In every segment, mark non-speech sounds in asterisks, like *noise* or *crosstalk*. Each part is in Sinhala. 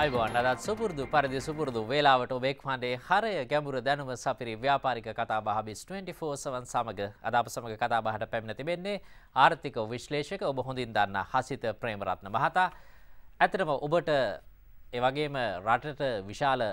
අයිබෝන් අදත් සුපුරදු පරිදි සුපුරදු වේලාවට ඔබෙක් වන්ඩේ හරය ගැඹුර දැනුම සපිරි ව්‍යාපාරික කතා බහබිස් 24 සවන් සමඟ අදාප සමඟ කතා බහට පැමිණ තිබෙන්නේ ආර්ථික විශ්ලේෂක ඔබ හොඳින් දන්න හසිත ප්‍රේමරත්න මහතා. ඇතරම ඔබට එවගේම රටට විශාල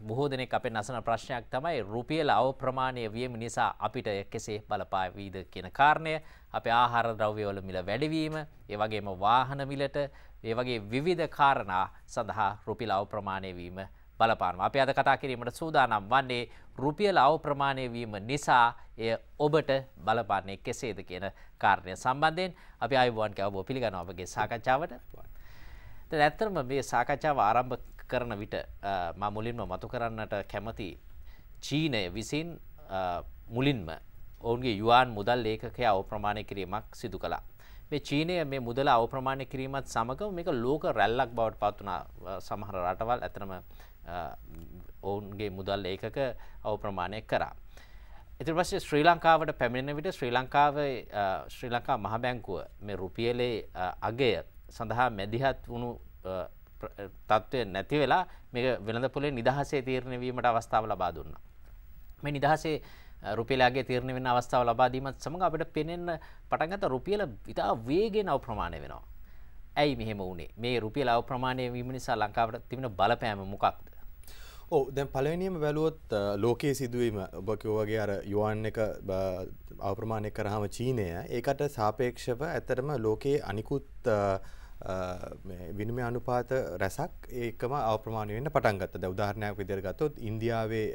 බොහෝ දෙනෙක් අපේ නසන ප්‍රශ්නයක් තමයි රුපියල අව ප්‍රමාණය වියම නිසා අපිට කෙසේ බලපාවීද කියන කාරණය. අප ආහාර ද්‍රව්‍යවල මිල වැඩිවීම ඒවගේම වාහන මිලට ඒ වගේ විවිධ කාරණා සඳහා රුපියල අව ප්‍රමාණය වීම බලපානවා. අපි අද කතා කිරීමට සූදානම් වන්නේ රුපියල අව ප්‍රමාණය වීම නිසා එය ඔබට බලපාන්නේ කෙසේද කියන කාරණය සම්බන්ධයෙන් අපි අයිබුවන් කැවබෝ පිළිගනවා අපගේ සාකච්ඡාවට. ඇත්තරම මේ සාකච්ඡාව ආරම්භ කරන විට මා මුලින්ම මතු කරන්නට කැමති චීනය විසින් මුලින්ම ඔවුන්ගේ යුවාන් මුදල් ඒකකයා ඔ ප්‍රමාණය කිරීමක් සිදු කලා. මේ චීනය මේ මුදල අවප්‍රමාණය කිරීමත් සමඟ මේක ලෝක රැල්ලක් බවට පත්වනා සමහර රටවල් ඇතනම ඔවුන්ගේ මුදල් ඒකක අවප්‍රමාණය කරා. ඉති පස්සේ ශ්‍රී ලංකාවට පැමිණෙන විට ශ්‍රී ලංකාව ශ්‍රී ලංකා මහබැංකුව මේ රුපියලේ අගය සඳහා මැදිහත් වුණු තත්ත්වය නැති වෙලා මේ වෙළඳ පොලේ නිදහසේ තීරණය වීමට අවස්ථාව ලබා දුන්න. මේ නිදහසේ රුපියලගේ තීරණය වෙන අවස්ථාව ලබාදීමත් සමඟ අපට පෙනෙන්න පටන්ගත රුපියල ඉතා වේගෙන් අව ප්‍රමාණය වෙනවා. ඇයි මෙහෙම වුණේ මේ රුපියල අව ප්‍රමාණය වීම නිසා ලංකාවට තිබෙන බලපෑම මොකක්ද. ඕ දැන් පලනියම වැලුවොත් ලෝකයේ සිදුවීම ඔබ කිව්වගේ අර යුවන් එක අවප්‍රමාණය කරහම චීනය ඒකට සාපේක්ෂව ඇතරම ලෝකයේ අනිකුත් විනිම අනුපාත රැසක් ඒකම අවප්‍රමාණය වෙන්න පටන්ගත්ත ද උදාහරණයක් විදිරගත්තොත් ඉන්දියාවේ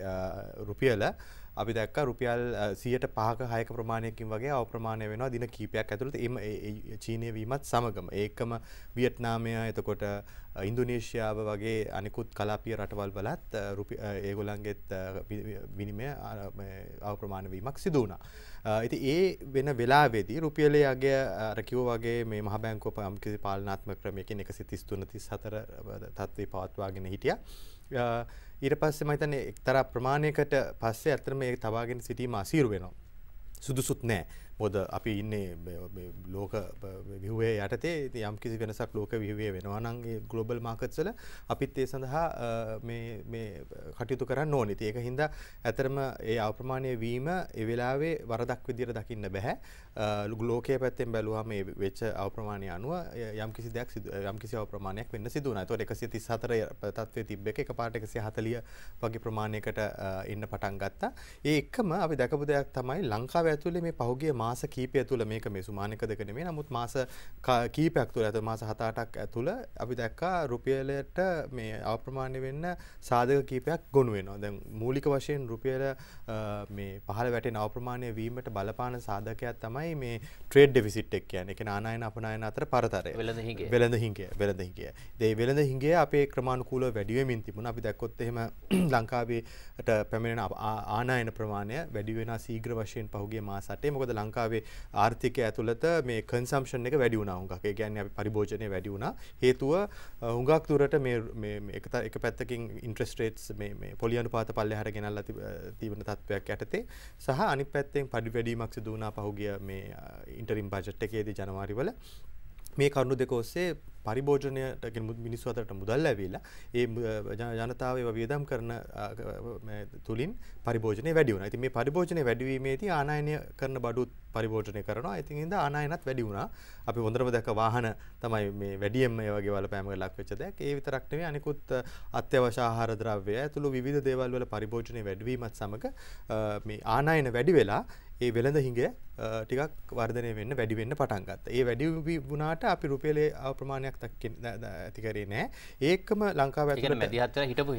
රුපියල අපි දැක්ක රුපියල් සියට පහක හයක ප්‍රමාණයකින් වගේ අවප්‍රමාණය වෙනවා දින කීපයක් ඇතුළත එම චීනය වීමත් සමගම ඒකම වියට්නාමය එතකොට ඉන්දුනේෂ්‍යාව වගේ අනිකුත් කලාපිය රටවල් බලත් ඒගොලන්ගෙත් විනිමය අවප්‍රමාණ වීමක් සිදුවනා. ඉති ඒ වෙන වෙලාවෙදී රුපියලේ අගේ රැකිවෝ වගේ මේ මහ බැංකෝ පම්කිසි පාලනාත්ම ක්‍රමයකින් එක සිතිස්තුන තිස් හතර තත්වේ පවත්වාගෙන හිටිය. ඊට පස්සේ මහිතන එක්තර ප්‍රමාණයකට පස්සේ ඇතරම ඒ තවාගෙන සිටීම අසීරු වෙනවා. සුදුසුත් නෑ මොද අපි ඉන්නේ ලෝක විහුවේ යටතේ යම් කිසි වෙනසක් ලෝක විහවේ වෙනවානන්ගේ ගලොබල් මාකත්සල අපිත් ඒ සඳහා කටයුතු කරන්න ඕනෙති ඒක හින්දා ඇතරම ඒ අවප්‍රමාණය වීම එවෙලාවේ වරදක් විදිර දකින්න බැහැ ලෝකය පැත්තෙන් බැලුවම මේ වෙච්ච අවප්‍රමාණය අනුව යම් කිසි දෙයක් යම් කිසි අවප්‍රමාණයක් වෙන්න සිදුවන තොට එකසි තිස් හතර තත්වය තිබ්බ එක පාට එකසි හතලිය වගේ ප්‍රමාණයකට ඉන්න පටන් ගත්තා. ඒ එක්කම අපි දැකපු දෙයක් තමයි ලංකාව ඇතුලේ මේ පහුගිය මාස කීපය තුළ මේක මේ සුමානක දෙක නෙමේ නමුත් මාස කීපයක් තුළ ඇත මාස හතාටක් ඇතුළ අපි දැක්කා රුපියලට මේ අප්‍රමාණය වෙන්න සාධක කීපයක් ගොුණු වෙනවා. දැන් මූලික වශයෙන් රුපියල මේ පහල වැටේ නවප්‍රමාණය වීමට බලපාන සාධකයක් තමයි මේ ට්‍රේඩ් ඩෙෆිසිට් එක් කියන්නේ. ඒක නානායන අපනායන අතර පරතරය. වෙළඳ හිඟය. වෙළඳ හිඟය ඒ වෙළඳ හිඟය අපේ ක්‍රමානුකූලව වැඩි වෙමින් තිබුණා. අපි දැක්කොත් එහෙම *clears throat* ලංකාවේට පැමිණෙන ආනායන ප්‍රමාණය වැඩි වෙනා ශීඝ්‍ර වශයෙන් පහුගිය මාස 8 මොකද ලංකාවේ ආර්ථිකය ඇතුළත මේ කන්සම්ප්ෂන් එක වැඩි වුණා හුඟක්. ඒ කියන්නේ අපි පරිභෝජනය වැඩි වුණා. හේතුව හුඟක් දුරට මේ මේ එක එක පැත්තකින් ඉන්ට්‍රස්ට් රේට්ස් මේ මේ පොලි අනුපාත පල්ලෙහාට ගෙනල්ලා තිබෙන තත්ත්වයක් යටතේ සහ අනිත් පැත්තෙන් පඩි වැඩිවීමක් සිදු වුණා පහුගිය මේ ඉන්ටරිම් බජට් එකේදී ජනවාරිවල. මේ කරුණු දෙක ඔස්සේ පරිභෝජනයට මිනිස්සු අතරට මුදල් ඇවිල්ලා ඒ ජනතාව වියදම් කරන තුලින් පරිභෝජනය වැඩි වුණා. ඉතින් මේ පරිභෝජනය වැඩි වීමේදී ආනයනය කරන බඩුත් පරිභෝජනය කරනවා. ඉතින් ඉඳ ආනයනත් වැඩි වුණා. අපි හොඳටම දැක්ක වාහන තමයි මේ වැඩියෙන්ම ඒ වගේ බලපෑමකට ලක් වෙච්ච දෙයක්. ඒ විතරක් නෙවෙයි අනිකුත් අත්‍යවශ්‍ය ආහාර ද්‍රව්‍ය ඇතුළු විවිධ දේවල් වල පරිභෝජනය වැඩි වීමත් සමග මේ ආනයන වැඩි වෙලා ඒ වෙළඳ හිඟ ටිකක් වර්ධනය වෙන්න වැඩි වෙන්න පටන් ගත්තා. ඒ වැඩි වුණාට අපි රුපියලේ ප්‍රමාණයක් ඇති කරේ නෑ. ඒකම ලංකාව මැදිහත් හිටපු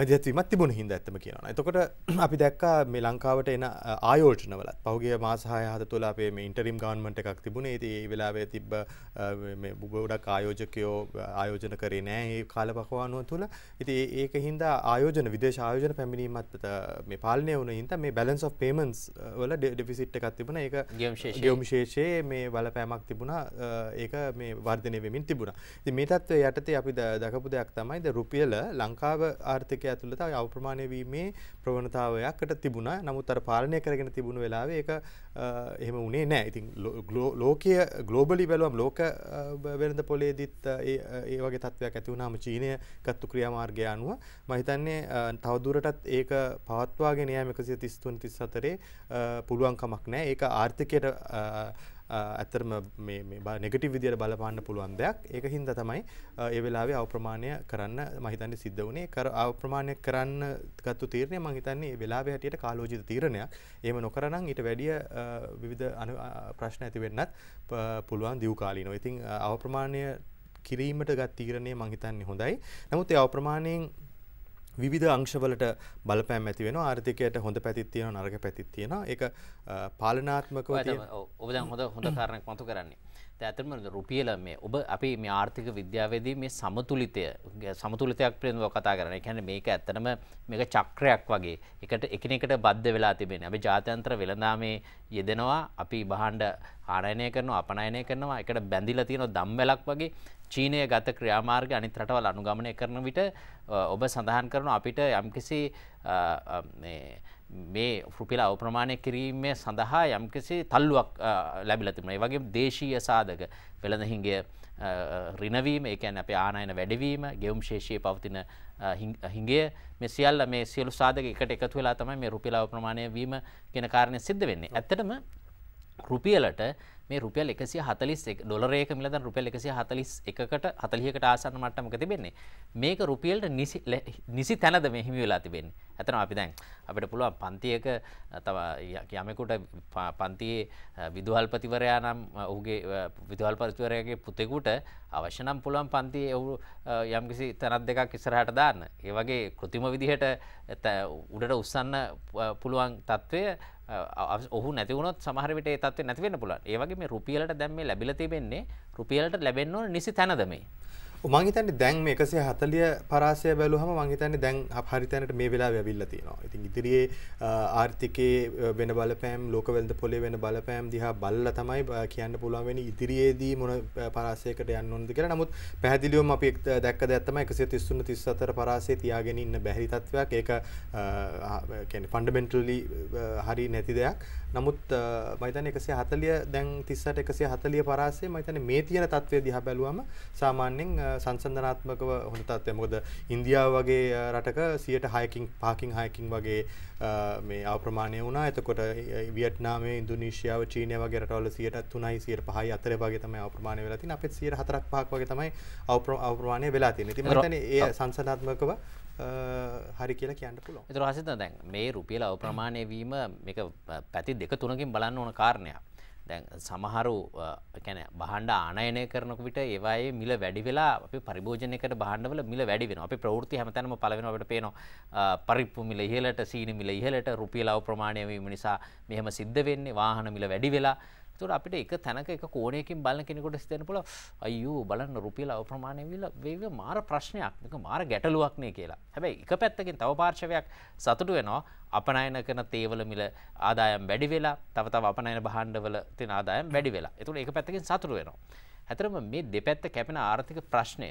මැදිහත් වීමක් තිබුණ හින්දා ඇත්තම කියනවා. එතකොට අපි දැක්කා මේ ලංකාවට එන ආයෝජනවලත් පහුගිය මාස 6 7 තුළ අපේ මේ ඉන්ටරිම් ගවර්න්මන්ට් එකක් තිබුණේ. ඒ වෙලාවේ තිබ්බ මේ ගොඩක් ආයෝජකයෝ ආයෝජන කරේ නෑ මේ කාලපකවානුව තුළ. ඉතින් ඒක හින්දා ආයෝජන විදේශ ආයෝජන පැමිණීමත් මේ පාලනය වුණ හින්දා මේ බැලන්ස් ඔෆ් පේමන්ට්ස් වල ඩෙෆිසිට් එකක් තිබුණා. ඒක. ගෙවුම්ශේෂයේ මේ බලපෑමක් තිබුණා ඒක මේ වර්ධනය වෙමින් තිබුණා. ඉතින් මේ තත්ත්වය යටතේ අපි දකපු දෙයක් තමයි ද රුපියල ලංකාව ආර්ථිකය ඇතුළත අවප්‍රමාණය වීමේ ප්‍රවණතාවයකට තිබුණා. නමුත් අර පාලනය කරගෙන තිබුණු වෙලාවේ ඒක එහෙම වුණේ නැහැ. ඉතින් ලෝකය ග්ලෝබලි බැලුවම ලෝක වෙළඳ පොලේදීත් ඒ වගේ තත්ත්වයක් ඇති වුණාම චීනය ගත්තු ක්‍රියාමාර්ගය අනුව මම හිතන්නේ අ, තවදුරටත් ඒක පවත්වාගෙන යාම 133 34 පුළුවන්කමක් නැහැ. ඒක ආර්ථිකයට අ, අ, ඇත්තරම මේ නෙගටි විදියට බලපාන්න පුළුවන් දෙයක්. ඒක හින්ද තමයි අ, ඒ වෙලාවේ අවප්‍රමාණය කරන්න මහිතන්නේ සිද්ධ වුණේ. කර අවප්‍රමාණය කරන්න ගත්තු තීරණය මං හිතන්නේ ඒ වෙලාවේ හැටියට කාලෝචිත තීරණයක්. එහෙම නොකරනම් ඊට වැඩිය අ, විවිධ අනු අ, ප්‍රශ්න ඇති වෙන්නත් ප- පුළුවන් දියු කාලීනව. ඉතින් අ, අවප්‍රමාණය කිරීමට ගත් තීරණය මං හිතන්නේ හොඳයි. නමුත් ඒ අවප්‍රමාණයෙන් විවිධ අංශවලට බලපෑම් ඇති වෙන ආර්ථිකයට හොඳ පැතිත් තියෙන නරක පැතිත් තියෙන එක පාලනාත්මකව තියෙන- ඔබ දැන් හොඳ හොඳ කාරණයක් මතු කරන්නේ. ඇත්තටම රුපියල මේ ඔබ අපි මේ ආර්ථික විද්‍යාවේදී මේ සමතුලිතය සමතුලිතයක් පිළිබඳව කතා කරනවා. ඒ කියන්නේ මේක ඇත්තටම මේක චක්‍රයක් වගේ. එකට එකිනෙකට බද්ධ වෙලා තිබෙනවා. අපි ජාත්‍යන්තර වෙළඳාමේ යෙදෙනවා. අපි භාණ්ඩ ආනයනය කරනවා, අපනයනය කරනවා. එකට බැඳිලා තියෙන දම්වැලක් වගේ චීනය ගත ක්‍රියාමාර්ග අනිත් රටවල් අනුගමනය කරන විට අ, ඔබ සඳහන් කරන අපිට යම්කිසි අ, අ, මේ- මේ රුපියල අවප්‍රමාණය කිරීමේ සඳහා යම්කිසි තල්ලුවක් ලැබිලා තිබුණා. ඒ වගේම දේශීය සාධක වෙළඳ හිඟය අ, රිනවීම, ඒ කියන්නේ අපේ ආනයන වැඩිවීම, ගෙවුම් ශේෂයේ පවතින අ, හිං- හිඟය මේ සියල්ල මේ සියලු සාධක එකට එකතු වෙලා තමයි මේ රුපියල අවප්‍රමාණය වීම කියන කාරණය සිද්ධ වෙන්නේ. ඇත්තටම රුපියලට මේ රුපියල් එකසිය හතලිස් ඩොලරේක මිලද රුපියල් එකසිය හතලිස් එකකට හතලියකට ආසන්න මට්ටමක තිබෙන්නේ. මේක රුපියල්ට නිසි ලැ- නිසි තැනද මේ හිමි වෙලා තිබෙන්නේ. ඇතන අපි දැන් අපිට පුළුවන් පන්තියක අ, තව ය- යමෙකුට ප- පන්තියේ අ, විදුහල්පතිවරයා නම් අ, ඔහුගේ අ, විදුහල්පතිවරයාගේ පුතෙකුට අවශ්‍ය නම් පුළුවන් පන්තියේ ඔහු අ, යම්කිසි තැනත් දෙකක් ඉස්සරහට දාන්න. ඒ වගේ කෘතිම විදිහට ත- උඩට උස්සන්න අ, පුළුවන් තත්ත්වය අ- ඔහු නැතිවුණොත් සමහරවිට ඒ තත්ව නැතිවෙන්න පුලන් ඒවගේ මේ රුපියලට දැම් මේ ලැබිල තිබෙන්නේ රුපියලට ලැබෙන්න ඕන නිසි තැනද මේ මංහිතන්නේ දැන් මේ එකසේ හතලිය පරාසය බැලුහම මංහිතන්නේ දැන් හරිතැනට මේ වෙලා ඇවිල්ල තියෙනවා. ඉතින් ඉදිරියේ අ, ආර්ථිකයේ අ, වෙන බලපෑම් ලෝකවෙල්ද පොලේ වෙන බලපෑම් දිහා බල්ල තමයි බ- කියන්න පුළුවන් ඉදිරියේදී මොන අ, පරාසයකට යන්න ඕනද කියලා. නමුත් පැහැදිලිවම අපි එක්- දැක්ක දැත්තම එකසිය තිස්සුන්න තිස්සතර පරාසය තියාගෙන ඉන්න බැහි තත්වයක්. ඒක ෆන්ඩමෙන්ටලි හරි නැති දෙයක්. නමුත් මයිතන එකසේ හතලිය දැන් තිස්සට එකසිය හතලිය පරාසේ මයිතන මේ තියෙන තත්වය දිහා බැලුවම සාමාන්‍යෙන් අ, සංසන්ධනාත්මකව හොඳ තත්වය මොකද ඉන්දියාව වගේ රටක සියට හයකින් පාකින් හයකින් වගේ මේ අප්‍රමාණය වුණා. එතකොට වියට්නාමේ ඉන්දුනීශයාව චීනය වගේ රටවල සියට තුනයි සියට පහයි අතර වගේ තමයි අප්‍රමාණය වෙලා තියෙන අපිත් සියට හතරක් පහක් වගේ තමයි අප්‍රමාණය වෙලා තියෙන්නේ. ඉතින් මම හිතන්නේ ඒ සංසන්ධනාත්මකව අ, හරි කියලා කියන්න පුළුවන්. එතුර හසිත දැන් මේ රුපියල අවප්‍රමාණය වීම මේක පැති දෙක තුනකින් බලන්න ඕන කාරණයක් දැන් සමහරු කැන බහන්ඩ ආනයනය කරනක විට ඒවායේ මිල වැඩි වෙලා අපි පරිභෝජනයකට බහන්ඩවල මිල වැඩි වෙන අපි ප්‍රවෘති හැමතැනම පලවෙනවට පේන පරිප්පු මිල ඉහලට සීනි මිල ඉහලට රුපියල අවප්‍රමාණය වීම නිසා මෙහම සිද්ධ වෙන්නේ වාහන මිල වැඩි වෙලා. තුර අපිට එක තැනක එක කෝනයකින් බලන කෙනෙකුට සිතන පුල අයු බලන්න රුපියල අවප්‍රමාණය විල වේව මාර ප්‍රශ්නයක් එක මාර ගැටලුවක්නේ කියලා. හැබැයි එක පැත්තකින් තව පාර්ශවයක් සතුටු වෙනවා. අපනයන කරන තේවල මිල ආදායම් වැඩි වෙලා තව තව අපනයන බහන්්ඩවල තින ආදායම් වැඩි වෙලා. එතුළ එක පැත්තකින් සතුරු වෙනවා. ඇතරම මේ දෙපැත්ත කැපෙන ආර්ථික ප්‍රශ්නය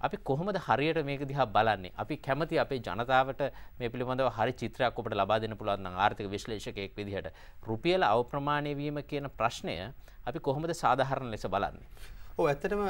අපි කොහොමද හරියට මේක දිහා බලන්නේ? අපි කැමති අපේ ජනතාවට මේ පිළිබඳව හරි චිත්‍රයක් ඔබට ලබා දෙන්න පුළුවන් නම් ආර්ථික විශ්ලේෂකයෙක් විදිහට රුපියල අවප්‍රමාණය වීම කියන ප්‍රශ්නය අපි කොහොමද සාධාරණ ලෙස බලන්නේ? ඕ ඇත්තටම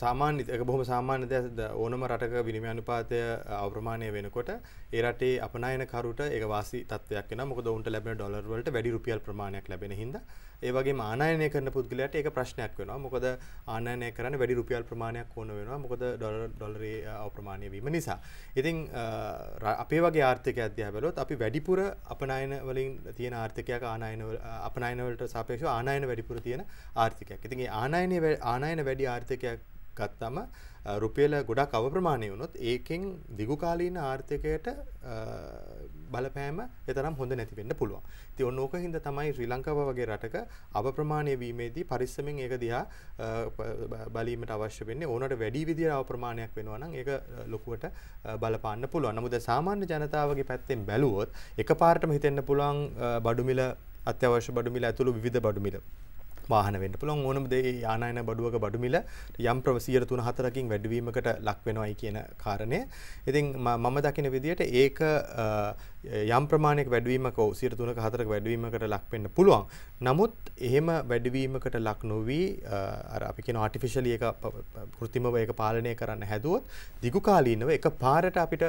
සාමාන්‍ය එක බොහොම සාමාන්‍ය දෙයක්. ඕනම රටක විනිමය අනුපාතය අවප්‍රමාණය වෙනකොට ඒ රටේ අපනයනකරුට ඒක වාසි තත්වයක් වෙනවා. මොකද ඔවුන්ට ලැබෙන ඩොලර් වලට වැඩි රුපියල් ප්‍රමාණයක් ලැබෙන හින්දා ඒ වගේම ආනයනය කරන පුද්ගලයාට ඒක ප්‍රශ්නයක් වෙනවා. මොකද ආනයනය කරන්න වැඩි රුපියල් ප්‍රමාණයක් ඕන වෙනවා. මොකද ඩොලර් ඩොලරේ අප්‍රමාණය වීම නිසා. ඉතින් ර- අපේ වගේ ආර්ථිකයක් දිහා බැලුවොත් අපි වැඩිපුර අපනයන වලින් තියෙන ආර්ථිකයක් ආනයන වල- අපනයන වලට සාපේක්ෂව ආනයන වැඩිපුර තියෙන ආර්ථිකයක්. ඉතින් ඒ ආනයන ආනයන වැඩි ආර්ථිකයක් ගත්තම අ, රුපියල ගොඩක් අවප්‍රමාණය වුණොත් ඒකෙන් දිගු කාලීන ආර්ථිකයට අ, බලපෑම එතරම් හොඳ නැති වෙන්න පුළුවන්. ඉතින් ඔන්න ඕක හින්දා තමයි ශ්‍රී ලංකාව වගේ රටක අවප්‍රමාණය වීමේදී පරිස්සමෙන් ඒක දිහා අ, බ- බ- බලීමට අවශ්‍ය වෙන්නේ ඕනට වැඩි විදියට අවප්‍රමාණයක් වෙනවා නම් ඒක අ, ලොකුවට අ, බලපාන්න පුළුවන්. නමුත් දැන් සාමාන්‍ය ජනතාවගේ පැත්තෙන් බැලුවොත් එකපාරටම හිතෙන්න පුළුවන් අ, බඩු මිල අත්‍යවශ්‍ය බඩු මිල ඇතුළු විවිධ බඩු මිල වාහන වෙන්න පුළුවන් ඕනම දේ ආනයන බඩුවක බඩු මිල යම් ප්‍රවසියර 3-4කින් වැඩිවීමකට ලක් වෙනවයි කියන කාරණය. ඉතින් මම දකින විදිහට ඒක යම් ප්‍රමාණයක වැඩවීමක සියට තුනක හතරක වැඩවීමකට ලක් වෙන්න පුළුවන්. නමුත් එහෙම වැඩවීමකට ලක් නොවී අර අපි කියන ආටිෆිෂියලි එක කෘත්‍රිමව ඒක පාලනය කරන්න හැදුවොත් දිගු කාලීනව එක පාරට අපිට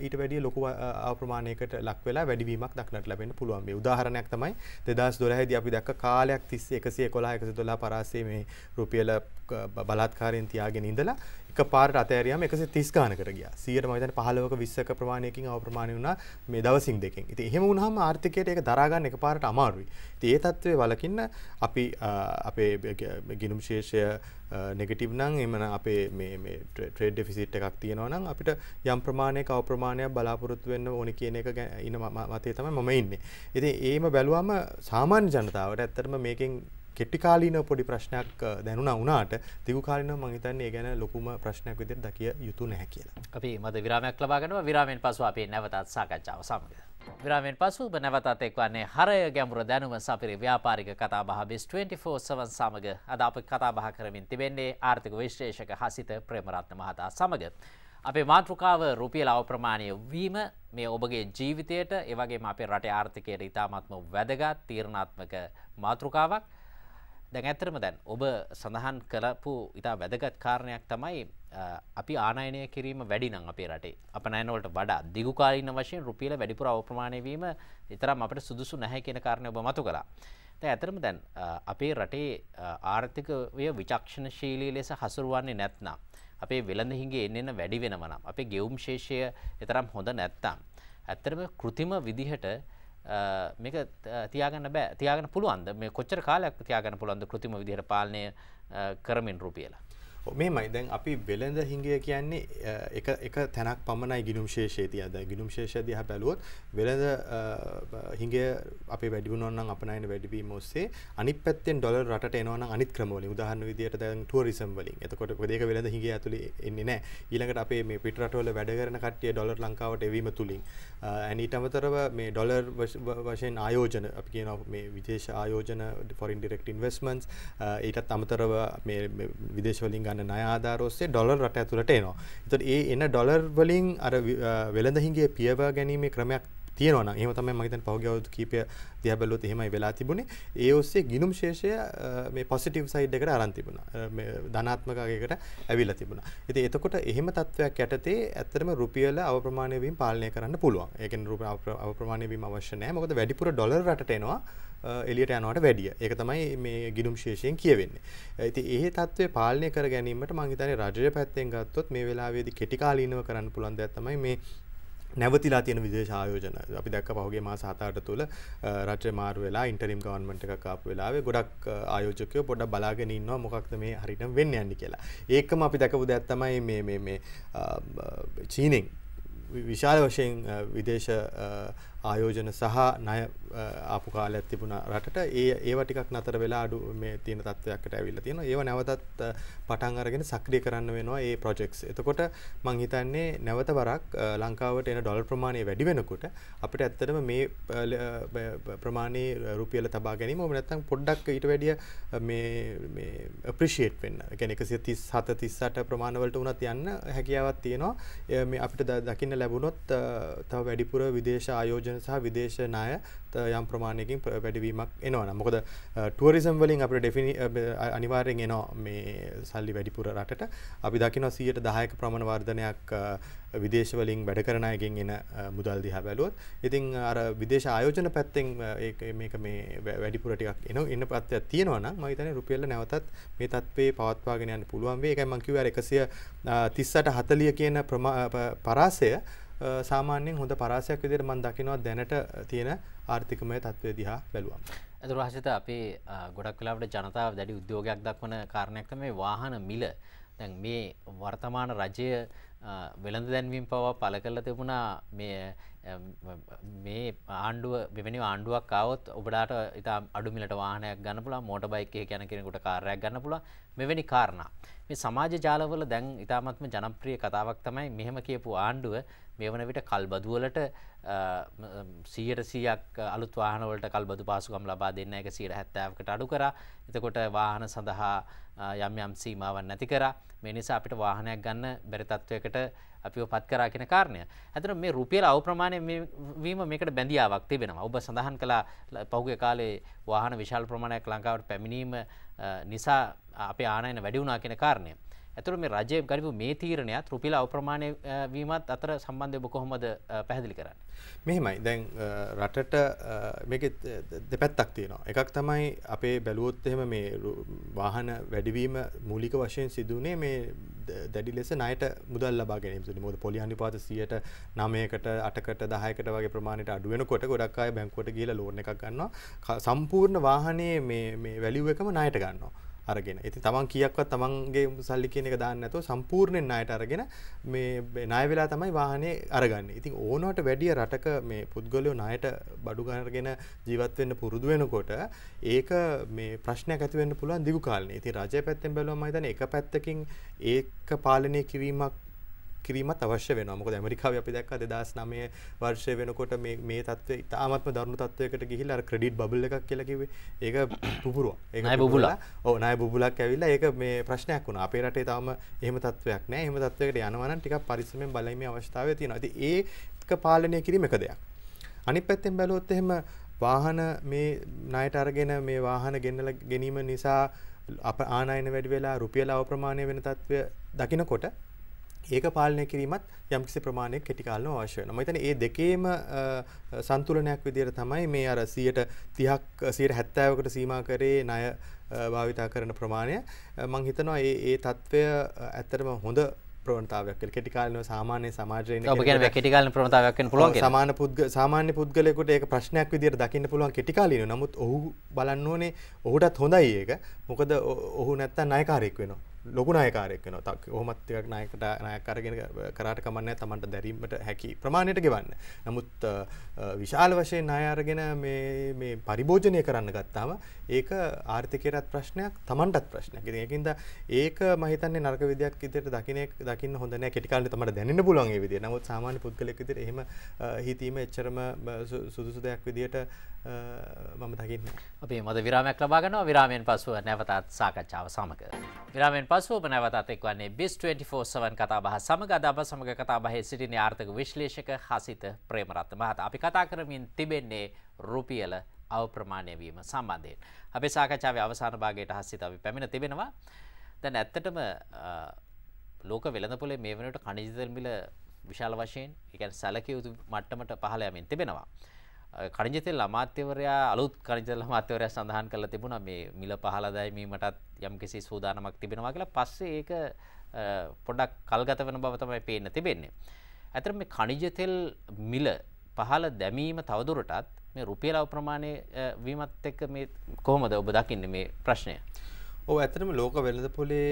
ඊට වැඩිය ලොකු අප්‍රමාණයකට ලක් වෙලා වැඩිවීමක් දක්නට ලැබෙන්න පුළුවන්. මේ උදාහරණයක් තමයි 2012 දී අපි දැක්ක කාලයක් තිස්සේ 111 112 පරාසයේ මේ රුපියල බලාත්කාරයෙන් තියාගෙන ඉඳලා එක පාරට අතෑරියම එකසි තිස් ගානකට ගියා. 100ට මම හිතන්නේ 15ක 20ක ප්‍රමාණයකින් අවප්‍රමාණය වුණා මේ දවසින් දෙකෙන්. ඉතින් එහෙම වුණාම ආර්ථිකයට ඒක දරා ගන්න එකපාරට අමාරුයි. ඉතින් ඒ தત્ත්වය වලකින්න අපි අපේ ගිණුම් ශේෂය නෙගටිව් නම් එමන අපේ මේ ට්‍රේඩ් ඩෙෆිසිට් එකක් තියෙනවා නම් අපිට යම් ප්‍රමාණයක අවප්‍රමාණයක් බලාපොරොත්තු වෙන්න ඕනේ කියන එක ඉන මතේ තමයි මම ඉන්නේ. ඉතින් ඒම බැලුවම සාමාන්‍ය ජනතාවට ඇත්තටම මේකෙන් කෙට්ටිකාලීන පොඩි ප්‍රශ්නයක් දැනුණ වුණාට දිගුකාලින මහිතන්නේ ඒ ගැන ලොකුම ප්‍රශ්නයක් විදිහට දකිය යුතු නැහැ කියලා. අපි මද විරාමයක් ලබා ගන්නවා විරාමයෙන් පසු අපි නැවතත් සාකච්ඡාව සමග. විරාමයෙන් පසු ඔබ නැවතත් එක්වන්නේ හරය ගැඹුර දැනුම සපිරි ව්‍යාපාරික කතා බහ බිස් 24 සවන් සමග අද අප කතා බහ කරමින් තිබෙන්නේ ආර්ථික විශ්ලේෂක හසිත ප්‍රේමරත්න මහතා සමග. අපේ මාතෘකාව රුපියල අවප්‍රමාණය වීම මේ ඔබගේ ජීවිතයට ඒවගේ අපේ රට ආර්ථිකයට ඉතාමත්ම වැදගත් තීරණාත්මක මාතෘකාවක් දැන් ඇත්තරම දැන් ඔබ සඳහන් කළපු ඉතා වැදගත් කාරණයක් තමයි අපි ආනයනය කිරීම වැඩි නම් අපේ රටේ අප නෑනවලට වඩා දිගුකාලීන වශයෙන් රුපියල වැඩිපුර අවප්‍රමාණය වීම ඉතරම් අපට සුදුසු නැහැ කියන කාරණය ඔබ මතු කළා. දැන් ඇතරම දැන් අපේ රටේ ආර්ථිකය විචක්ෂණශීලී ලෙස හසුරුවන්නේ නැත්නම් අපේ වෙළඳ හිඟේ එන්න එන්න වැඩි වෙනවා නම් අපේ ගෙවුම් ශේෂය තරම් හොඳ නැත්තම් ඇත්තටම කෘතිම විදිහට මේක තියාගන්න බෑ. තියාගන්න පුළුවන්ද? මේ කොච්චර කාලයක් තියාගන්න පුළුවන්ද කෘතිම විදිහට පාලනය කරමින් රුපියලා? මේමයි. දැන් අපි වෙළඳ හිඟය කියන්නේ එක එක තැනක් පමණයි ගිනුම් ශේෂයේ තියද ගිනුම් ශේෂය දිහා බැලුවොත් වෙළඳ හිඟය අපේ වැඩි වුණා නම් අපනයන වැඩිවීම ඔස්සේ අනිත් පැත්තෙන් ඩොලර් රටට එනවා නම් අනිත් ක්‍රම වලින්. උදාහරණ විදියට දැන් ටුවරිසම් වලින්. එතකොට මොකද ඒක වෙළඳ හිඟය ඇතුලේ එන්නේ නැහැ. ඊළඟට අපේ මේ පිට රටවල වැඩ කරන කට්ටිය ඩොලර් ලංකාවට එවීම තුලින්. ඊට අමතරව මේ ඩොලර් වශයෙන් ආයෝජන අපි කියනවා මේ විදේශ ආයෝජන ෆොරින් ඩිරෙක්ට් ඉන්වෙස්ට්මන්ට්ස් ඊටත් අමතරව මේ විදේශ වලින් ගන්න ණය ආධාර ඔස්සේ ඩොලර් රට ඇතුළට එනවා. එතකොට ඒ එන ඩොලර් වලින් අර වෙළඳ හිඟේ පියවා ගැනීමේ ක්‍රමයක් තියෙනවා නම් එහෙම තමයි මම හිතන්නේ පහුගිය අවුරුදු කීපය දිහා බැලුවොත් එහෙමයි වෙලා තිබුණේ. ඒ ඔස්සේ ගිනුම් ශේෂය මේ පොසිටිව් සයිඩ් එකට අරන් තිබුණා. මේ ධනාත්මක අගයකට ඇවිල්ලා තිබුණා. ඉතින් එතකොට එහෙම තත්වයක් යටතේ ඇත්තටම රුපියල අවප්‍රමාණය වීම පාලනය කරන්න පුළුවන්. ඒ කියන්නේ රුපියල අවප්‍රමාණය වීම අවශ්‍ය නැහැ. මොකද වැඩිපුර ඩොලර් රටට එනවා. එලියට යනවට වැඩිය. ඒක තමයි මේ ගිනුම් ශේෂයෙන් කියවෙන්නේ. ඉතින් ඒ තත්ත්වය පාලනය කර ගැනීමට මම හිතන්නේ රජය පැත්තෙන් ගත්තොත් මේ වෙලාවේදී කෙටි කාලීනව කරන්න පුළුවන් දෙයක් තමයි මේ නැවතිලා තියෙන විදේශ ආයෝජන අපි දැක්ක පහුගිය මාස 7-8 තුල රටේ මාරු වෙලා ඉන්ටරිම් ගවර්න්මන්ට් එකක් ආපු වෙලාවේ ගොඩක් ආයෝජකයෝ පොඩ්ඩක් බලාගෙන ඉන්නවා මොකක්ද මේ හරියටම වෙන්න යන්නේ කියලා. ඒකම අපි දැකපු දෙයක් තමයි මේ මේ මේ චීනෙන් විශාල වශයෙන් විදේශ ආයෝජන සහ ණය ආපු කාලයක් තිබුණා රටට ඒ ඒව ටිකක් නතර වෙලා අඩු මේ තියෙන තත්ත්වයකට ඇවිල්ලා තියෙනවා. ඒව නැවතත් පටන් අරගෙන සක්‍රිය කරන්න වෙනවා මේ ප්‍රොජෙක්ට්ස්. එතකොට මම හිතන්නේ නැවත වරක් ලංකාවට එන ඩොලර් ප්‍රමාණය වැඩි වෙනකොට අපිට ඇත්තටම මේ ප්‍රමාණයේ රුපියල තබා ගැනීම ඕක නැත්නම් පොඩ්ඩක් ඊට වැඩිය මේ මේ අප්‍රීෂিয়েට් වෙන්න. ඒ කියන්නේ 137 38 ප්‍රමාණ වලට උනත් යන්න හැකියාවක් තියෙනවා. මේ අපිට දකින්න ලැබුණොත් තව වැඩිපුර විදේශ ආයෝජන ආයෝජන සහ විදේශ ණය යම් ප්‍රමාණයකින් වැඩිවීමක් එනවා මොකද ටුවරිසම් වලින් අපිට ඩෙෆිනි අනිවාර්යෙන් එනවා මේ සල්ලි වැඩිපුර රටට. අපි දකිනවා 110ක ප්‍රමාණ වර්ධනයක් විදේශ වලින් වැඩ කරන අයගෙන් එන මුදල් දිහා බැලුවොත්. ඉතින් අර විදේශ ආයෝජන පැත්තෙන් මේක මේ වැඩිපුර ටිකක් එන එන්න පැත්තක් තියෙනවා නම් මම හිතන්නේ රුපියල නැවතත් මේ තත්ත්වේ පවත්වාගෙන යන්න පුළුවන් වෙයි. ඒකයි මම කිව්වේ අර 138 40 කියන පරාසය සාමාන්‍යයෙන් හොඳ පරාසයක් විදිහට මම දකිනවා දැනට තියෙන ආර්ථිකමය තත්ත්වය දිහා බැලුවම. අතුරු හසිත අපේ ගොඩක් වෙලාවට ජනතාව දැඩි උද්‍යෝගයක් දක්වන කාරණයක් තමයි වාහන මිල. දැන් මේ වර්තමාන රජය වෙළඳ දැන්වීම් පවා පළ කරලා තිබුණා මේ මේ ආණ්ඩුව මෙවැනි ආණ්ඩුවක් આવොත් ඔබට ඉතා අඩු මිලට වාහනයක් ගන්න පුළුවන් මෝටර් බයික් එක යන කෙනෙකුට කාර්යයක් ගන්න පුළුවන් මෙවැනි කාරණා මේ සමාජ ජාලවල දැන් ඉතාමත්ම ජනප්‍රිය කතාවක් තමයි මෙහෙම කියපු ආණ්ඩුව මේ වන විට කල්බදුවලට සීයට සියක් අලුත් වාහනවලට කල්බදු පාසුකම් ලබා දෙන්න එක සීට හැත්තෑවකට අඩු කර. එතකොට වාහන සඳහා යම් යම් සීමාවන් නැති කර. මේ නිසා අපිට වාහනයක් ගන්න බැරිතත්වයකට අපිව පත් කරා කියෙන කාරණය. ඇතන මේ රුපියල අවප්‍රමාණය වීම මේකට බැඳියාවක් තිබෙනවා. ඔබ සඳහන් කලා පහුග කාලේ වාහන විශාල් ප්‍රමාණයක් ලංකාවට පැමිණීම නිසා අප ආනයන වැඩි වුණනා කියෙන කාරණය. ඇතුර මේ රජය ගරිපු මේ තීරණයත් රුපිල අවප්‍රමාණය වීමත් අතර සම්බන්ධය බොකොහොමද පැහදිලි කරන්න. මෙහෙමයි. දැන් රටට මේක දෙපැත්තක් තියෙනවා. එකක් තමයි අපේ බැලුවොත් එහෙම මේ වාහන වැඩිවීම මූලික වශයෙන් සිදුවනේ මේ දැඩි ලෙස නයට මුදල් ලබා ගැනීම මොද පොලි අනිපාත සියට නමයකට අටකට දහයකට වගේ ප්‍රමාණයට අඩුවෙනකොට ගොඩක් අය බැංකුවට කියලා ලෝන එකක් ගන්නවා. සම්පූර්ණ වාහනේ මේ වැලිුව එකම නයට ගන්නවා. අරගෙන ඉතින් තමන් කියක්වත් තමන්ගේ සල්ලි කියන එක දාන්න නැතුව සම්පූර්ණයෙන් ණයට අරගෙන මේ ණය වෙලා තමයි වාහනේ අරගන්නේ. ඉතින් ඕනවට වැඩිය රටක මේ පුද්ගලයෝ ණයට බඩු ගන්නගෙන ජීවත් වෙන්න පුරුදු වෙනකොට ඒක මේ ප්‍රශ්නයක් ඇති වෙන්න පුළුවන් දිගු කාලෙනේ. ඉතින් රජය පැත්තෙන් බැලුවම මම හිතන්නේ එක පැත්තකින් ඒක පාලනය කිරීමක් කිරීමත් අවශ්‍ය වෙනවා. මොකද ඇමරිකාවේ අපි දැක්කා 2009 වර්ෂය වෙනකොට මේ තත්ත්වය ඉතාමත්ම දරුණු තත්ත්වයකට ගිහිල්ලා අර ක්‍රෙඩිට් බබල් එකක් කියලා කිව්වේ. ඒක පුපුරුවා. බුබුලක්. ඔව් ණය බුබුලක් ඇවිල්ලා ඒක මේ ප්‍රශ්නයක් වුණා. අපේ රටේ තාම එහෙම තත්ත්වයක් නැහැ. එහෙම තත්ත්වයකට යනවා නම් ටිකක් පරිස්සමෙන් බලීමේ අවශ්‍යතාවය තියෙනවා. ඉතින් ඒක පාලනය කිරීම එක දෙයක්. අනිත් පැත්තෙන් බැලුවොත් එහෙම වාහන මේ ණයට අරගෙන මේ වාහන ගෙන්නලා ගැනීම නිසා අප ආනයන වැඩි වෙලා රුපියල අවප්‍රමාණය වෙන තත්ත්වය දකිනකොට ඒක පාලනය කිරීමත් යම්කිසි ප්‍රමාණයක් කෙටි කාලෙම අවශ්‍ය වෙනවා. මම හිතන්නේ මේ දෙකේම සන්තුලනයක් විදිහට තමයි මේ අර 130ක් 170කට සීමා කරේ ණය භාවිතා කරන ප්‍රමාණය. මම හිතනවා මේ මේ తත්වය ඇත්තටම හොඳ ප්‍රවණතාවයක් කියලා කෙටි කාලිනව සාමාන්‍ය සමාජයේ ඉන්න ඔබ කියන්නේ කෙටි කාලින ප්‍රවණතාවයක් වෙන්න පුළුවන් කියලා. සමාන පුද්ග සාමාන්‍ය පුද්ගලයෙකුට ඒක ප්‍රශ්නයක් විදිහට දකින්න පුළුවන් කෙටි කාලිනව. නමුත් ඔහු බලන්න ඕනේ ඔහුටත් හොඳයි ඒක. මොකද ඔහු නැත්තම් ණයකාරයෙක් වෙනවා. ලොකු නායකාරයෙක් වෙනවා. තක් කොහොමත් ටිකක් නායකට නායක අරගෙන කරාට කමන්නේ තමන්ට දැරීමට හැකි ප්‍රමාණයට ගෙවන්න. නමුත් විශාල වශයෙන් ණය අරගෙන මේ මේ පරිභෝජනය කරන්න ගත්තාම ඒක ආර්ථිකයටත් ප්‍රශ්නයක් තමන්ටත් ප්‍රශ්නයක්. ඉතින් ඒකින්ද ඒක මම හිතන්නේ නරක විදියක් විදිහට දකින්න දකින්න හොඳ නැහැ. කෙටි කාලේ තමයි දැනෙන්න පුළුවන් ඒ විදිය. නමුත් සාමාන්‍ය පුද්ගලෙක් විදිහට එහෙම හිතීම එච්චරම සුදුසු දෙයක් විදිහට මම දකින්නේ. අපි මොද විරාමයක් ලබා ගන්නවා. විරාමයෙන් පසුව නැවතත් සාකච්ඡාව සමග. විරාමයෙන් පසුව ඔබ නැවතත් එක්වන්නේ BIS 24 7 කතා බහ සමග අද අප සමග කතා බහේ සිටින ආර්ථික විශ්ලේෂක හසිත ප්‍රේමරත්න මහතා. අපි කතා කරමින් තිබෙන්නේ රුපියල අවප්‍රමාණය වීම සම්බන්ධයෙන්. අපේ සාකච්ඡාවේ අවසාන භාගයට හසිත අපි පැමිණ තිබෙනවා. දැන් ඇත්තටම ලෝක වෙළඳපොලේ මේ වෙනකොට කනිජ තෙල් මිල විශාල වශයෙන් ඒ කියන්නේ සැලකිය යුතු මට්ටමට පහළ යමින් තිබෙනවා. කනිජතෙල් අමාත්‍යවරයා අලුත් කනිජතෙල් අමාත්‍යවරයා සඳහන් කරලා තිබුණා මේ මිල පහළ දැමීමටත් යම්කිසි සූදානමක් තිබෙනවා කියලා පස්සේ ඒක පොඩක් කල්ගත වෙන බව තමයි පේන්න තිබෙන්නේ. ඇතර මේ කනිජතෙල් මිල පහළ දැමීම තවදුරටත් මේ රුපියල ප්‍රමාණය වීමත් එක්ක මේ කොහොමද ඔබ දකින්න මේ ප්‍රශ්නය. ඕ ඇතරම ලෝක වෙළඳ පොලේ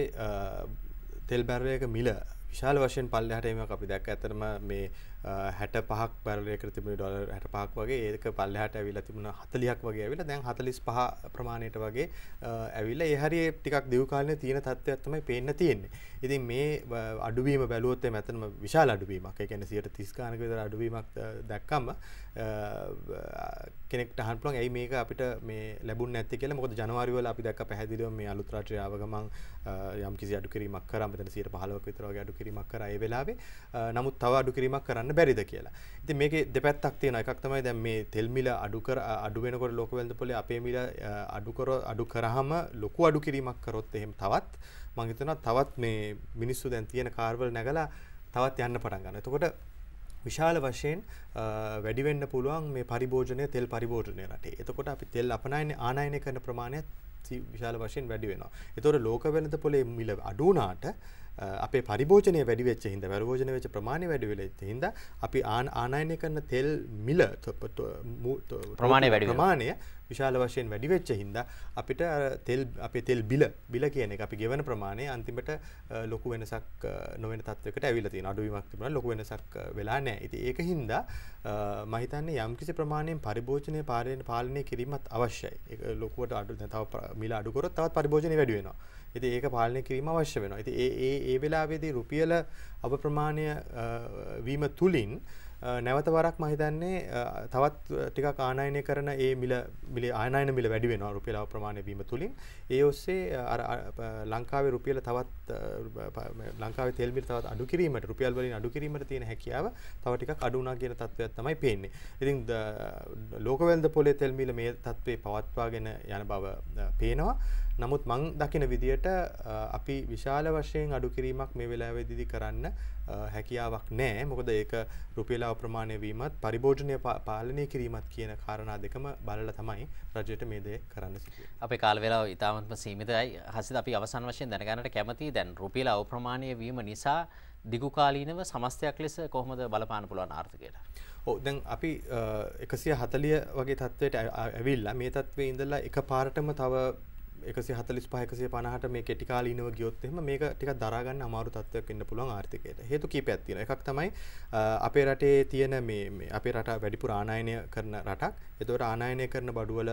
තෙල් බැරයක මිල විශාල වශයෙන් පල්ලහටීමක් අපි දැක් ඇතරම මේ හැට පහක් බැරලයකට තිබුණ ඩොලර් හැට පහක් වගේ ඒක පල්ලහට ඇවිල්ලා තිබුණ හතලියක් වගේ ඇවිල්ලා දැන් හතලිස් පහ ප්‍රමාණයට වගේ ඇවිල්ලා ඒ හරිය ටිකක් දියු කාලේ තියෙන තත්ත්වයක් තමයි පේන්න තියෙන්නේ. ඉතින් මේ අඩුවීම බැලුවොත් එමෙ ඇත්තම විශාල අඩුවීමක්. ඒ කියන්නේ 130 ගානක විතර අඩුවීමක් දැක්කම කෙනෙක්ට අහන්න පුළුවන් ඇයි මේක අපිට මේ ලැබුණ නැත්තේ කියලා. මොකද ජනවාරි වල අපි දැක්ක පැහැදිලිව මේ අලුත් රාත්‍රිය ආව ගමන් යම් කිසි අඩු කිරීමක් කරා. මෙතන 115ක විතර වගේ අඩු කිරීමක් කරා ඒ වෙලාවේ. නමුත් තව අඩු කිරීමක් කරන්න බැරිද කියලා. ඉතින් මේකේ දෙපැත්තක් තියෙනවා. එකක් තමයි දැන් මේ තෙල් මිල අඩු කර අඩු වෙනකොට ලෝක වෙළඳ පොලේ අපේ මිල අඩු කර අඩු කරාම ලොකු අඩු කිරීමක් කරොත් එහෙම තවත් මම හිතනවා තවත් මේ මිනිස්සු දැන් තියෙන කාර්වල නැගලා තවත් යන්න පටන් ගන්නවා. එතකොට විශාල වශයෙන් වැඩි වෙන්න පුළුවන් මේ පරිභෝජනය තෙල් පරිභෝජනය රටේ. එතකොට අපි තෙල් අපනයන ආනයනය කරන ප්‍රමාණය විශාල වශයෙන් වැඩි වෙනවා. එතකොට ලෝක වෙළඳ පොලේ මිල අඩු වුණාට අපේ පරිභෝජනය වැඩි වෙච්ච හින්දා පරිභෝජනය වෙච්ච ප්‍රමාණය වැඩි වෙච්ච හින්දා අපි ආනයනය කරන තෙල් මිල ප්‍රමාණය වැඩි ප්‍රමාණය විශාල වශයෙන් වැඩි වෙච්ච හින්දා අපිට තෙල් අපේ තෙල් බිල බිල කියන එක අපි ගෙවන ප්‍රමාණය අන්තිමට ලොකු වෙනසක් නොවන තත්වයකට ඇවිල්ලා තියෙනවා අඩුවීමක් තිබුණා ලොකු වෙනසක් වෙලා නැහැ. ඉතින් ඒක හින්දා මම හිතන්නේ යම්කිසි ප්‍රමාණයෙන් පරිභෝජනය පාලනය කිරීමත් අවශ්‍යයි. ඒක ලොකුවට අඩු තව මිල අඩු කරොත් තවත් පරිභෝජනය වැඩි වෙනවා. ඉතින් ඒක පාලනය කිරීම අවශ්‍ය වෙනවා. ඉතින් ඒ ඒ ඒ වෙලාවේදී රුපියල අප ප්‍රමාණය වීම තුලින් නැවත වරක් මහිතන්නේ තවත් ටික ආනයනය කරන ඒ මිල මිලි ආනයන මිල වැඩි වෙනවා රුපියල ප්‍රමාණය වීම තුළින් ඒ ඔස්සේ ලංකාවේ රුපියල තවත් ලංකාවේ තෙල් මිල තවත් අඩු කිරීමට රුපියල් වලින් අඩු කිරීමට තියෙන හැකියාව තව ටිකක් අඩු වුණා කියන තත්ත්වයක් තමයි පේන්නේ. ඉතින් ලෝක වෙළඳ පොලේ තෙල් මිල මේ තත්ත්වේ පවත්වාගෙන යන බව පේනවා. නමුත් මං දකින විදියට අපි විශාල වශයෙන් අඩු කිරීමක් මේ වෙලාවෙදිදි කරන්න හැකියාවක් නෑ මොකද ඒක රුපියලා ප්‍රමාණය වීමත් පරිභෝජනය පාලනය කිරීමත් කියන කාරණා දෙකම බලල තමයි රජයට මේ දේ කරන්න සිටිය. අපේ කාල වෙලා ඉතාමත්ම සීමිතයි හසිද අපි අවසන් වශයෙන් දැනගන්නට කැමති දැන් රුපියල අවප්‍රමාණය වීම නිසා දිගුකාලීනව සමස්තයක් ලෙස කොහොමද බලපාන පුළුවන් ආර්ථකයට. ඕ දැන් අපි එකසිය හතලිය වගේ තත්වයට ඇවිල්ලා මේ තත්වේ ඉඳලා එක පාරටම තව එකසි හතලිස් පහකසිය පනහට මේ කෙටිකාලීනව ගියොත්ෙම මේක ටික දරගන්න අමාරු තත්වයක් ඉන්න පුළුවන් ආර්ථිකයට. හේතු කීප ඇත්තින එකක් තමයි අපේ රටේ තියෙන මේ අපේ රට වැඩිපුර ආනායනය කරන රටක්. එතවට ආනායනය කරන බඩුවල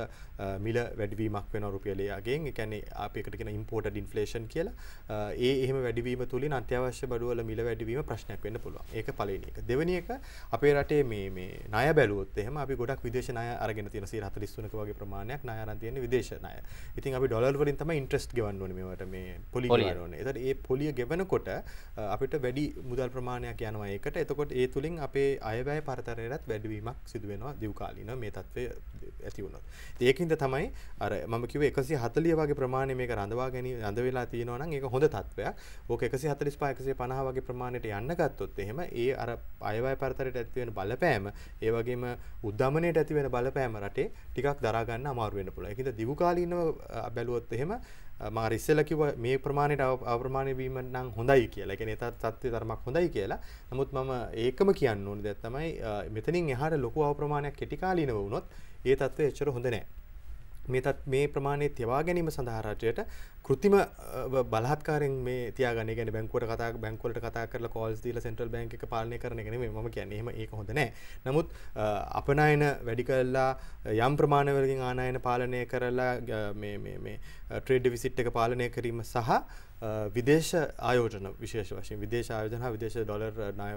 මිල වැඩිවීමක් වෙන රුපියලයාගෙන් එකැනෙ අපකට කෙන ඉම්පෝට ඉන්ෆලේෂන් කියලා. ඒ එහම වැඩිවීම තුළින් අත්‍යවශ්‍ය බඩුවල මිල වැඩිවීම ප්‍රශ්නයක් වෙන්න පුළුවන්. ඒක පලන එක. දෙවනි එක අපේ රටේ මේ මේ නය බැලුවොත් එහෙම අපි ගොඩක් විදේශනය අරගෙන තියෙන සී හතලිස්වනක වගේ ප්‍රමාණයක් නයරන්තියන විදේශනය ඉතින් අපි ඩොලර් වලින් තමයි ඉන්ට්‍රස්ට් ගෙවන්න ඕනේ මේවට මේ පොලි ඕනේ. එතකොට ඒ පොලිය ගෙවනකොට අපිට වැඩි මුදල් ප්‍රමාණයක් යනවා ඒකට. එතකොට ඒ තුලින් අපේ අයවැය පරතරයටත් වැඩිවීමක් සිදු වෙනවා දිව කාලීන මේ තත්ත්වය ඇති වුණොත්. ඒකින්ද තමයි අර මම කිව්වේ 140 වගේ ප්‍රමාණය මේක රඳවා ගැනීම රඳ වෙලා තියෙනවා නම් ඒක හොඳ තත්ත්වයක්. ඕක 145 150 වගේ ප්‍රමාණයට යන්න ගත්තොත් එහෙම ඒ අර අයවැය පරතරයට ඇති වෙන බලපෑම ඒ වගේම උද්දමනයට ඇති වෙන බලපෑම රටේ ටිකක් දරා ගන්න අමාරු වෙන්න පුළුවන්. ඒකින්ද දිව කාලීනව බැලුවොත් එහෙම මා ඉස්සෙල්ල කිව්ව මේ ප්‍රමාණයට අප්‍රමාණය වීම නම් හොඳයි කියලා. ඒ කියන්නේ තත් තත්ත්වය තරමක් හොඳයි කියලා. නමුත් මම ඒකම කියන්න ඕනේ දෙයක් තමයි මෙතනින් එහාට ලොකු අප්‍රමාණයක් කෙටි කාලීනව වුණොත් ඒ තත්ත්වය එච්චර හොඳ නැහැ. මේ තත් මේ ප්‍රමාණය තිවා ගැනීම සඳහා රජයට කෘතිම බලහත්කාරයෙන් මේ තියාගන්න ගැන බැංකුවට කතා බැංකුවලට කතා කරලා කෝල්ස් දීලා සෙන්ට්‍රල් බැංක් එක පාලනය කරන එක නෙමෙයි මම කියන්නේ එහෙම ඒක හොඳ නෑ. නමුත් අපනයන වැඩි කරලා යම් ප්‍රමාණවලකින් ආනයන පාලනය කරලා මේ මේ මේ ට්‍රේඩ් ඩිෆිසිට් එක පාලනය කිරීම සහ විදේශ ආයෝජන විශේෂ වශයෙන් විදේශ ආයෝජන හා විදේශ ඩොලර් ණය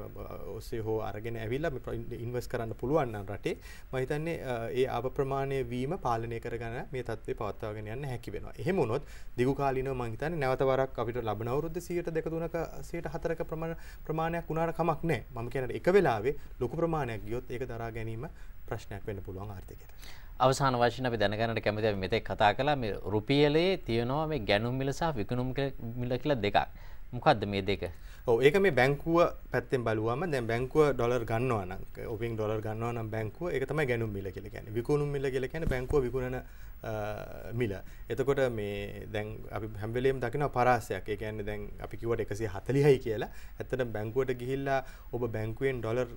ඔස්සේ හෝ අරගෙන ඇවිල්ලා ඉන්වෙස්ට් කරන්න පුළුවන් නම් රටේ මම හිතන්නේ ඒ අව ප්‍රමාණය වීම පාලනය කරගන්න මේ තත්ත්වේ පවත්වාගෙන යන්න හැකි වෙනවා. එහෙම වුණොත් දිගු කාලීනව මම හිතන්නේ නැවත වරක් අපිට ලබන අවුරුද්ද 100ට 2 3ක 104ක ප්‍රමාණයක් වුණාට කමක් නැහැ. මම කියන්නේ එක වෙලාවේ ලොකු ප්‍රමාණයක් ගියොත් ඒක දරා ගැනීම ප්‍රශ්නයක් වෙන්න පුළුවන් ආර්ථිකයට. අවසාන වශයෙන් අපි දැනගන්නට කැමති අපි මෙතෙක් කතා කළා මේ රුපියලේ තියෙනවා මේ ගැනුම් මිල සහ විකුණුම් මිල කියලා දෙකක්. මොකක්ද මේ දෙක? ඔව් ඒක මේ බැංකුව පැත්තෙන් බලුවම දැන් බැංකුව ඩොලර් ගන්නවා නම් ඔපින් ඩොලර් ගන්නවා නම් බැංකුව ඒක තමයි ගැනුම් මිල කියලා කියන්නේ. විකුණුම් මිල කියලා කියන්නේ බැංකුව විකුණන මිල. එතකොට මේ දැන් අපි හැම වෙලේම දකින පරාසයක්. ඒ කියන්නේ දැන් අපි කිව්වට 140යි කියලා. ඇත්තටම බැංකුවට ගිහිල්ලා ඔබ බැංකුවෙන් ඩොලර්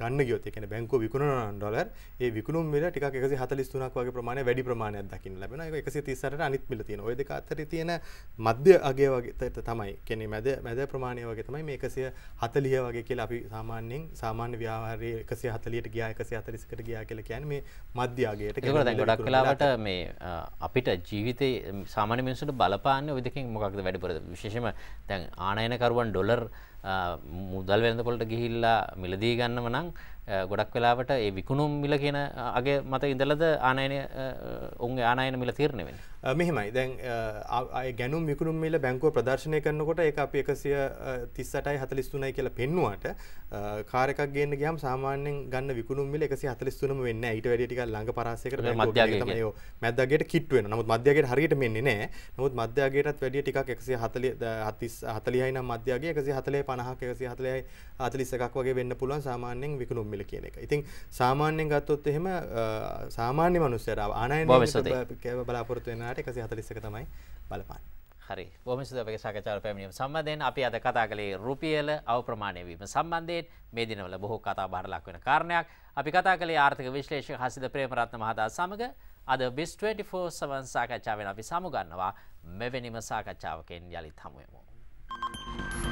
ගන්න ගියොත් ඒ කියන්නේ බැංකුව විකුණනවා නම් ඩොලර් ඒ විකුණුම් මිල ටිකක් 143ක් වගේ ප්‍රමාණය වැඩි ප්‍රමාණයක් දකින්න ලැබෙනවා. ඒක 138ට අනිත් මිල තියෙනවා. ওই දෙක අතර තියෙන මධ්‍ය අගය වගේ තමයි. කියන්නේ මැද මැද ප්‍රමාණය වගේ තමයි මේ 140 වගේ කියලා අපි සාමාන්‍යයෙන් සාමාන්‍ය ව්‍යවහාරයේ 140ට ගියා 140කට ගියා කියලා කියන්නේ මේ මධ්‍ය අගයට. ඒක දැන් ගොඩක් වෙලාවට මේ අපිට ජීවිතේ සාමාන්‍ය මිනිස්සුන්ට බලපාන්නේ ওই දෙකෙන් මොකක්ද වැඩිපුර විශේෂයෙන්ම දැන් ආනයනකරුවන් ඩොලර් මුදල් වෙළඳපොළට ගිහිල්ලා මිලදී ගන්නව නම් ගොඩක් වෙලාවට ඒ විකුණුම් මිල කියන අගේ මත ඉඳලද ආනයන උන්ගේ ආනයන මිල තීරණය වෙන්නේ. මෙහෙමයි. දැන් ගැනුම් විකුණුම් මිල බැංකුව ප්‍රදර්ශනය කරනකොට ඒක අපි 138යි 43යි කියලා පෙන්නුවාට කාර් එකක් ගේන්න ගියාම සාමාන්‍යයෙන් ගන්න විකුණුම් මිල 143ම වෙන්නේ නැහැ. ඊට වැඩිය ටිකක් ළඟ පරාසයකට තමයි ඔය මධ්‍යගයට කිට් වෙනවා. නමුත් මධ්‍යගයට හරියට මෙන්නේ නැහැ. නමුත් මධ්‍යගයටත් වැඩිය ටිකක් 140 40යි නම් මධ්‍යගයේ 140 50ක 140යි 41ක් වගේ වෙන්න පුළුවන් සාමාන්‍යයෙන් විකුණුම් මිල කියන එක. ඉතින් සාමාන්‍යයෙන් ගත්තොත් එහෙම සාමාන්‍ය මිනිස්සුන්ට ආනයන බලාපොරොත්තු වෙනාට 141 තමයි බලපාන්නේ. හරි බොහොම ස්තුතියි අපගේ සාකච්ඡාවට පැමිණීම සම්බන්ධයෙන් අපි අද කතා කළේ රුපියල අවප්‍රමාණය වීම සම්බන්ධයෙන් මේ දිනවල බොහෝ කතා බහට ලක් වෙන කාරණයක්. අපි කතා කළේ ආර්ථික විශ්ලේෂක හසිත ප්‍රේමරත්න මහතා සමග අද BIS 24 සවන් සාකච්ඡාවෙන් අපි සමුගන්නවා මෙවැනිම සාකච්ඡාවකින් යළිත් හමු වෙමු.